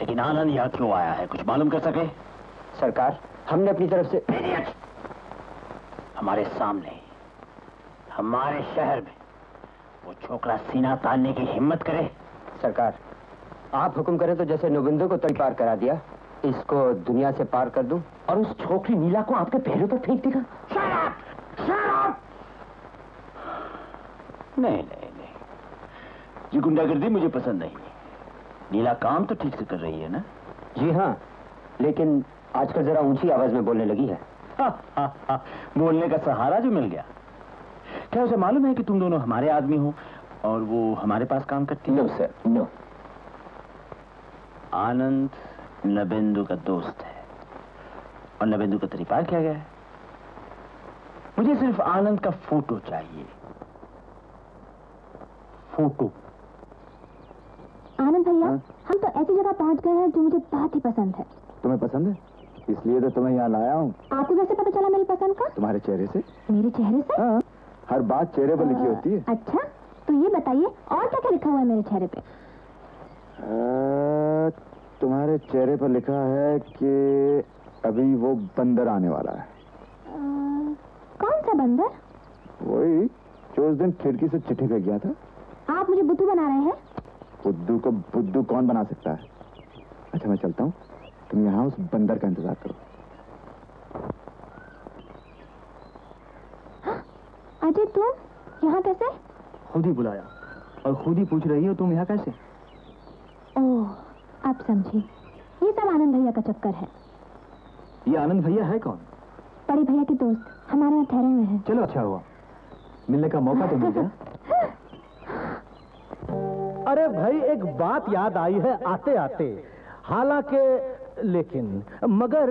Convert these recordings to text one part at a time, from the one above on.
लेकिन आनंद यहाँ क्यों आया है कुछ मालूम कर सके? सरकार हमने अपनी तरफ़ से हमारे सामने हमारे शहर में वो छोकरा सीना तानने की हिम्मत करे। सरकार आप हुक्म करें तो जैसे नोबिंदो को तल पार करा दिया इसको दुनिया से पार कर दूँ और उस छोकरी नीला को आपके पैरों पर फेंक देगा। नहीं नहीं नहीं। ये गुंडागर्दी मुझे पसंद नहीं नीला काम तो ठीक से कर रही है ना? जी हाँ लेकिन आजकल जरा ऊँची आवाज़ में बोलने लगी है। हा, हा, हा, बोलने का सहारा जो मिल गया। क्या उसे मालूम है कि तुम दोनों हमारे आदमी हो और वो हमारे पास काम करती no sir no Anand Nabendu का दोस्त है। और नबेंदु का तरीपार क्या गया है। मुझे सिर्फ़ आनंद का फ़ोटो चाहिए। फ़ोटो। आनंद भैया हम तो ऐसी जगह पहुँच गए हैं जो मुझे बहुत ही पसंद है। तुम्हें पसंद है? इसलिए तो तुम्हें यहाँ लाया हूँ। आपको कैसे पता चला मेरी पसंद का? तुम्हारे चेहरे से। मेरे चेहरे से? हाँ हर बात चेहरे पर लिखी होती है। अच्छा तो ये बताइए और क्या क्या लिखा हुआ है मेरे चेहरे पे? आ, तुम्हारे चेहरे पर लिखा है कि अभी वो बंदर आने वाला है। आ, कौन सा बंदर? वही जो उस दिन खिड़की से चिट्ठी फेंक गया था। आप मुझे बुद्धू बना रहे हैं? बुद्धू को बुद्धू कौन बना सकता है? अच्छा मैं चलता हूँ। तुम यहाँ उस बंदर का इंतज़ार करो। अजय तुम यहाँ कैसे? खुद ही बुलाया। और खुद ही पूछ रही हो तुम यहाँ कैसे? ओह आप समझी। ये सब आनंद भैया का चक्कर है। ये आनंद भैया है कौन? बड़े भैया के दोस्त हमारे यहाँ ठहरे हुए हैं। चलो अच्छा हुआ। मिलने का मौका तो मिल गया। अरे भाई, एक बात याद आई है आते आते। हालाँकि, लेकिन, मगर,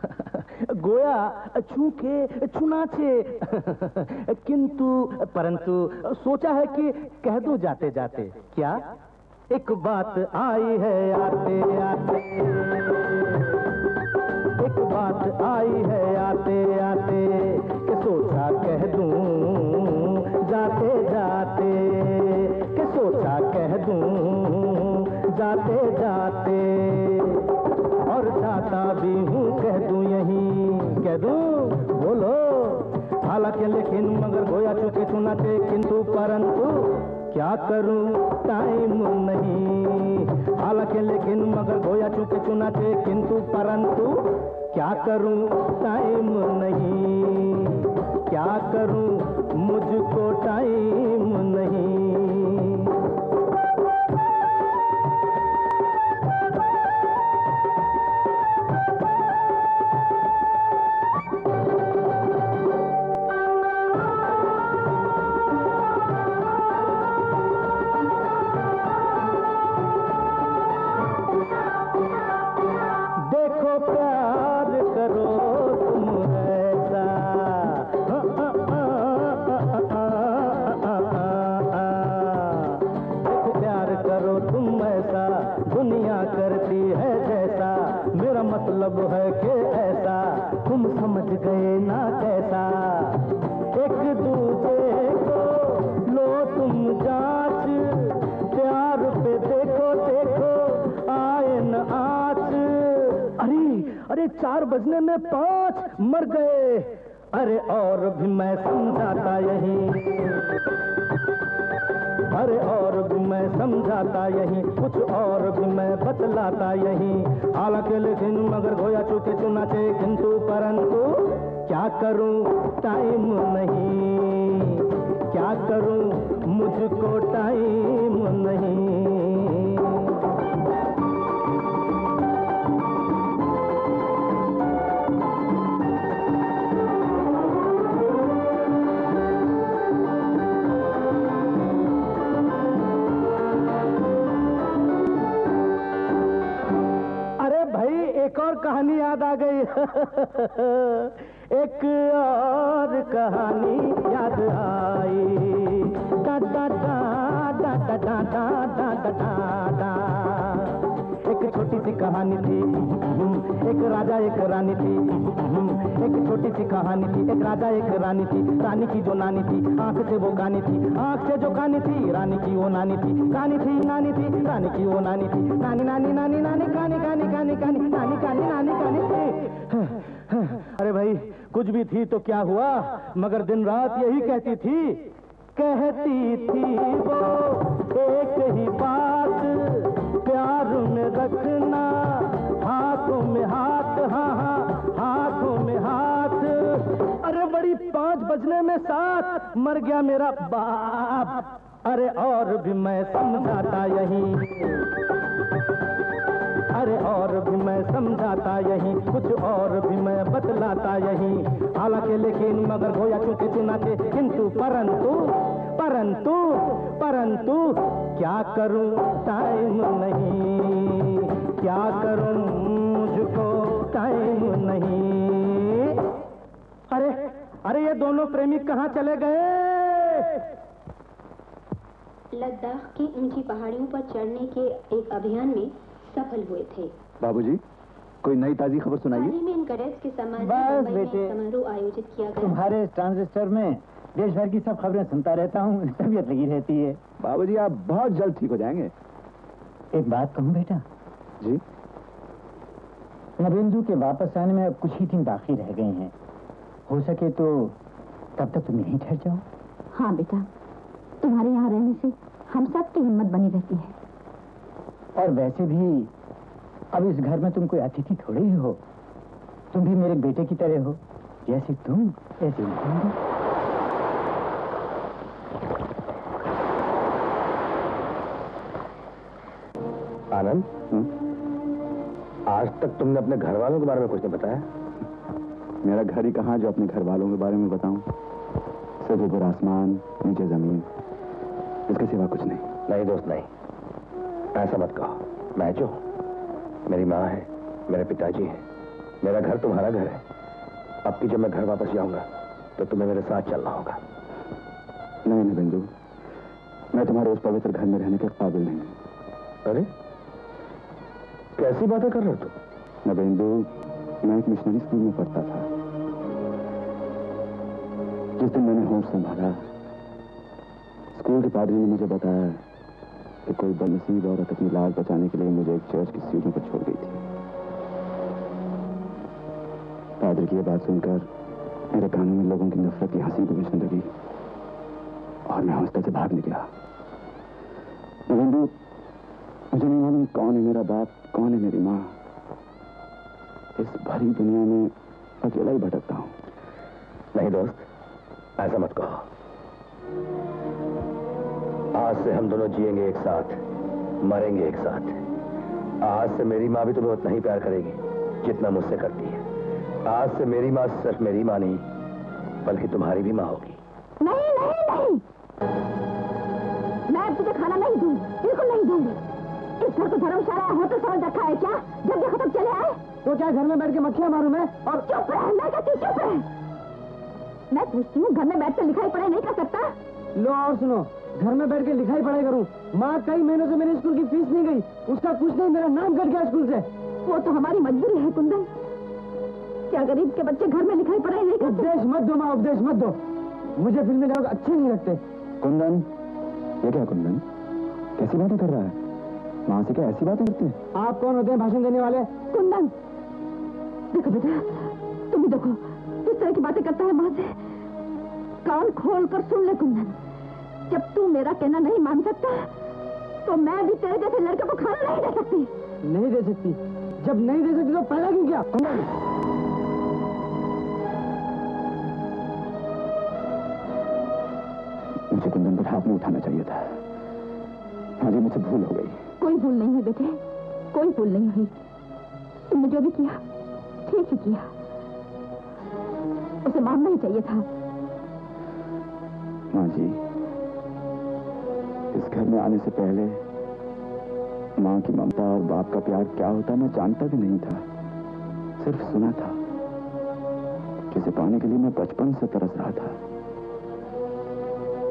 गोया चूंके चुनाचे किंतु, परंतु, सोचा है कि कह दो जाते जाते। क्या? एक बात आई है, आते आते। कह दूँ। बोलो। हालाँकि लेकिन मगर गोया चुके चुनाते किंतु परंतु क्या करूँ? टाइम नहीं। हालाँकि लेकिन मगर गोया चुके चुनाते किंतु परंतु क्या करूँ? टाइम नहीं। क्या करूँ? मुझको टाइम नहीं। तुम समझ गए ना कैसा एक दूसरे को लो तुम जाँच। प्यार पे देखो देखो, आए न आँच। अरे अरे, चार बजने में पाँच मर गए। अरे, और भी मैं समझाता यही। अरे और भी मैं समझाता यही, कुछ और भी मैं बतलाता यही। हालाँकि लेकिन मगर गोया चुके चुना चुनाचे, किंतु परंतु क्या करूँ? टाइम नहीं। क्या करूँ? मुझको टाइम नहीं। और कहानी याद आ गई एक और कहानी याद आई दा दा दा दा दा दा दा दा दा कहानी थी। एक राजा, एक रानी थी। एक छोटी सी कहानी थी। एक राजा, एक रानी थी। रानी की जो नानी थी, आँख से वो कानी थी। आँख से जो कानी थी, रानी की वो नानी थी। कानी थी, नानी थी, रानी की वो नानी थी। नानी नानी नानी नानी, कानी कानी कानी कानी, नानी कानी नानी, कानी थी। अरे भाई, कुछ भी थी तो क्या हुआ? मगर दिन रात यही कहती थी। कहती थी वो, एक ही बात बजने में साथ मर गया मेरा बाप। अरे और भी मैं समझाता यही। अरे और भी मैं समझाता यही। कुछ और भी मैं बतलाता यही। हालाँकि लेकिन मगर गोया चूँकि थे किंतु परंतु परंतु परंतु क्या करूँ? टाइम नहीं। क्या करूँ मुझको? टाइम नहीं। अरे ये दोनों प्रेमी कहाँ चले गए? लद्दाख की ऊँची पहाड़ियों पर चढ़ने के एक अभियान में सफल हुए थे। बाबूजी कोई नई ताजी खबर सुनाइए। में इन के सम्मान बस में मुंबई में बेटे। समारोह आयोजित किया गया। तुम्हारे ट्रांजिस्टर में देश भर की सब खबरें सुनता रहता हूँ तबीयत लगी रहती है। बाबूजी आप बहुत जल्द ठीक हो जाएँगे। एक बात कहूँ बेटा? जी। नवेंदु के वापस आने में अब कुछ ही दिन बाकी रह गए हैं। हो सके तो तब तक तुम यहीं ठहर जाओ। हाँ बेटा तुम्हारे यहाँ रहने से हम सब की हिम्मत बनी रहती है। और वैसे भी अब इस घर में तुम कोई अतिथि थोड़े ही हो। तुम भी मेरे बेटे की तरह हो। जैसे तुम ऐसे आनंद आज तक तुमने अपने घर वालों के बारे में कुछ नहीं बताया? मेरा घर ही कहाँ जो अपने घर वालों के बारे में बताऊँ? सिर्फ़ ऊपर आसमान नीचे ज़मीन। इसके सिवा कुछ नहीं। नहीं दोस्त नहीं। ऐसा मत कहो। मैं जो मेरी माँ है मेरे पिताजी हैं। मेरा घर तुम्हारा घर है। अब की जब मैं घर वापस जाऊँगा तो तुम्हें मेरे साथ चलना होगा। नहीं नहीं बिंदु। मैं तुम्हारे उस पवित्र घर में रहने के काबिल नहीं हूँ। अरे कैसी बातें कर रहे हो तुम? न बिंदु मैं एक मिशनरी स्कूल में पढ़ता था। जिस दिन मैंने होश संभाला, स्कूल के पादरी ने मुझे बताया कि कोई बदनसीब औरत अपनी लाज बचाने के लिए मुझे एक चर्च की सीढ़ियों पर छोड़ गई थी। पादरी की यह बात सुनकर मेरे कानों में लोगों की नफरत की हँसी गूंजने लगी और मैं हौसले से भाग निकला। मुझे नहीं मालूम कौन है मेरा बाप, कौन है मेरी माँ। इस भरी दुनिया में अकेला ही भटकता हूँ। नहीं दोस्त ऐसा मत कहो। आज से हम दोनों जिएँगे एक साथ मरेंगे एक साथ। आज से मेरी माँ भी तुम्हें उतना ही प्यार करेगी जितना मुझसे करती है। आज से मेरी माँ सिर्फ़ मेरी माँ नहीं बल्कि तुम्हारी भी माँ होगी। नहीं नहीं नहीं। मैं तुझे खाना नहीं दूँगी बिल्कुल नहीं दूँगी। इस घर को धर्मशाला या होटल समझ रखा है क्या? तो क्या घर में बैठ के मक्खियाँ मारू मैं? और चुप रह मैं कहती चुप रह। मैं पूछती हूँ घर में बैठ कर लिखाई पढ़ाई नहीं कर सकता? लो और सुनो घर में बैठ के लिखाई पढ़ाई करूँ। माँ कई महीनों से मेरे स्कूल की फ़ीस नहीं गई। उसका कुछ नहीं मेरा नाम कट गया स्कूल से। वो तो हमारी मजबूरी है कुंदन। क्या गरीब के बच्चे घर में लिखाई पढ़ाई नहीं करते? उपदेश मत दो माँ उपदेश मत दो। मुझे फिल्मी लोग अच्छे नहीं लगते। कुंदन ये क्या कुंदन? कैसी बातें कर रहा है? माँ से क्या ऐसी बातें करते हैं? आप कौन होते हैं भाषण देने वाले? कुंदन देखो बेटा तुम ही देखो किस तरह की बातें करता है माँ से। कान खोल कर सुन ले कुंदन। जब तू मेरा कहना नहीं मान सकता तो मैं भी तेरे जैसे लड़के को खाना नहीं दे सकती। नहीं दे सकती। जब नहीं दे सकती तो पहला क्यों क्या? कुंदन। मुझे कुंदन पर हाथ नहीं उठाना चाहिए था। हाँ जी मुझसे भूल हो गई। कोई भूल नहीं हुई बेटे। कोई भूल नहीं हुई। तुमने जो भी किया ठीक ही किया उसे मानना ही चाहिए था। माँ जी। इस घर में आने से पहले माँ की ममता और बाप का प्यार क्या होता मैं जानता भी नहीं था। सिर्फ़ सुना था जिसे पाने के लिए मैं बचपन से तरस रहा था।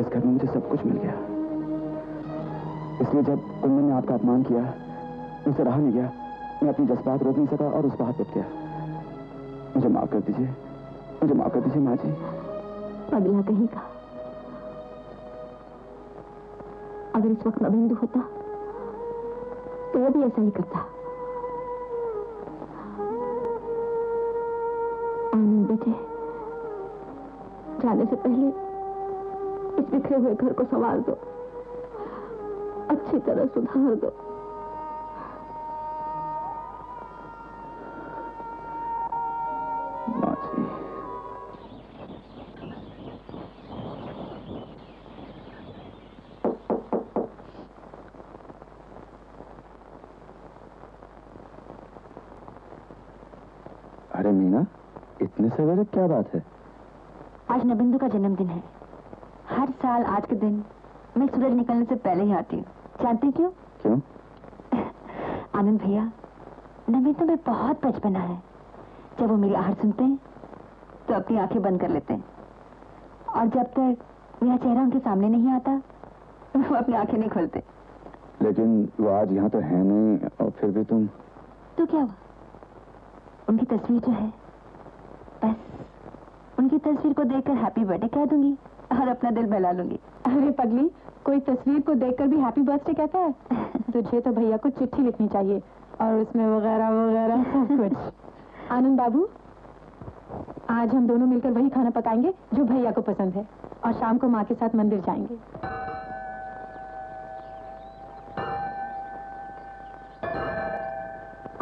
इस घर में मुझे सब कुछ मिल गया। इसलिए जब कुंदन ने आपका अपमान किया, मुझसे रहा नहीं गया, मैं अपनी जज्बात रोक नहीं सका और उस बात पर गया। मुझे माफ़ कर दीजिए। मुझे माफ़ कर दीजिए, माँ जी। पगला कहीं का। अगर इस वक्त नवेंदु होता तो वो भी ऐसा ही करता। आनंद बेटे, जाने से पहले इस बिखरे हुए घर को संवार दो। अच्छी तरह सुधार दो। अरे मीना इतने सवेरे क्या बात है? आज नबिंदु का जन्मदिन है। हर साल आज के दिन मैं सूरज निकलने से पहले ही आती हूँ। जानते क्यों? क्यों? आनंद भैया नबिंदु में बहुत बचपना है। जब वो मेरी आहट सुनते हैं तो अपनी आँखें बंद कर लेते हैं। और जब तक मेरा चेहरा उनके सामने नहीं आता वो अपनी आँखें नहीं खोलते। लेकिन वो आज यहाँ तो है नहीं और फिर भी तुम? तो क्या हुआ? उनकी तस्वीर जो है बस उनकी तस्वीर को देखकर हैप्पी बर्थडे कह दूँगी और अपना दिल बहला लूँगी। अरे पगली कोई तस्वीर को देखकर भी हैप्पी बर्थडे कहता है? तुझे तो भैया को चिट्ठी लिखनी चाहिए और उसमें वगैरह वगैरह सब कुछ। आनंद बाबू आज हम दोनों मिलकर वही खाना पकाएँगे जो भैया को पसंद है और शाम को माँ के साथ मंदिर जाएँगे।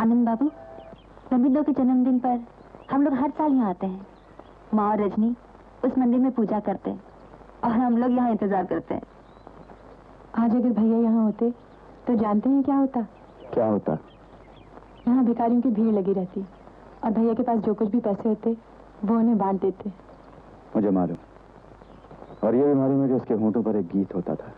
आनंद बाबू नबिंदो के जन्मदिन पर हम लोग हर साल यहाँ आते हैं। माँ और रजनी उस मंदिर में पूजा करते हैं और हम लोग यहाँ इंतज़ार करते हैं। आज अगर भैया यहाँ होते तो जानते हैं क्या होता? क्या होता? यहाँ भिखारियों की भीड़ लगी रहती और भैया के पास जो कुछ भी पैसे होते वो उन्हें बांट देते। मुझे मालूम। और ये भी मालूम है कि उसके होंठों पर एक गीत होता था।